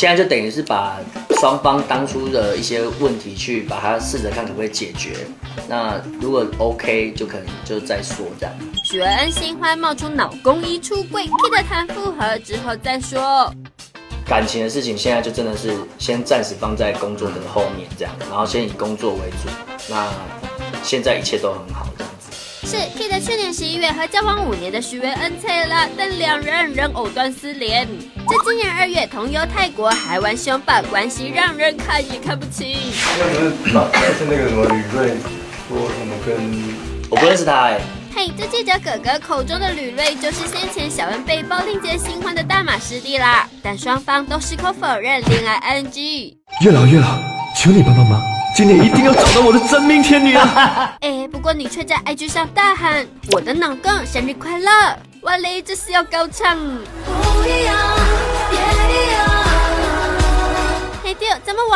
现在就等于是把双方当初的一些问题去把它试着看可不可以解决。那如果 OK，就可能就再说这样。许恩新欢冒出老公一出柜，Kid 谈复合之后再说。感情的事情现在就真的是先暂时放在工作的后面这样，然后先以工作为主。那现在一切都很好。是 Kid 去年十一月和交往五年的徐维恩拆了，但两人仍藕断丝连。在今年二月同游泰国还玩凶霸，关系让人看也看不清。那不是是那个什么吕瑞说什么跟我不认识他哎、嘿，这记者哥哥口中的吕瑞就是先前小恩被包令杰新欢的大马师弟啦，但双方都矢口否认恋爱 NG。月老月老，求你帮帮忙，今天一定要找到我的真命天女啊！哎，不过你却在 IG 上大喊我的老公生日快乐，哇嘞，这是要高唱。嘿丢，咱们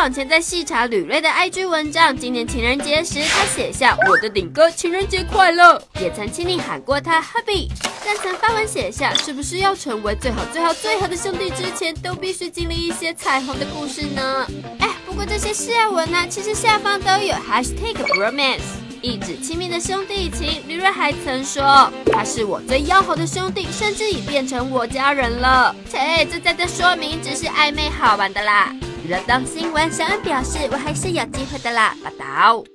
往前再细查吕瑞的 IG 文章。今年情人节时，他写下我的顶哥情人节快乐，也曾亲昵喊过他 Happy，但曾发文写下是不是要成为最好最好最好的兄弟之前，都必须经历一些彩虹的故事呢？哎，不过这些示爱文呢、其实下方都有 Hashtag Romance。一指亲密的兄弟情，吕瑞还曾说他是我最要好的兄弟，甚至已变成我家人了。切，这在这说明只是暧昧好玩的啦。娱乐当新闻，小恩表示我还是有机会的啦，报道。